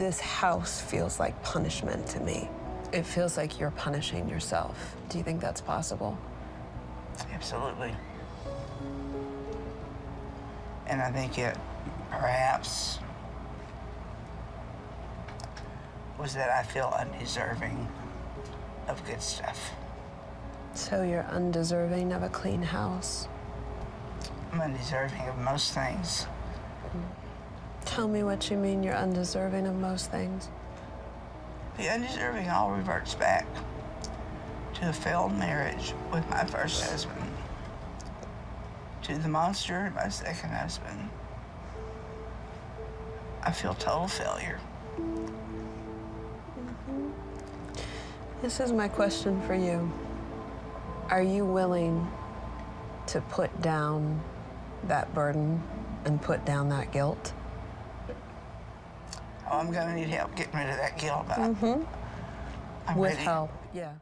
This house feels like punishment to me. It feels like you're punishing yourself. Do you think that's possible? Absolutely. And I think it perhaps was that I feel undeserving of good stuff. So you're undeserving of a clean house. I'm undeserving of most things. Tell me what you mean you're undeserving of most things. The undeserving all reverts back to a failed marriage with my first husband, to the monster of my second husband. I feel total failure. This is my question for you. Are you willing to put down that burden and put down that guilt? I'm gonna need help getting rid of that guilt, but mm-hmm. I'm With ready. help, yeah.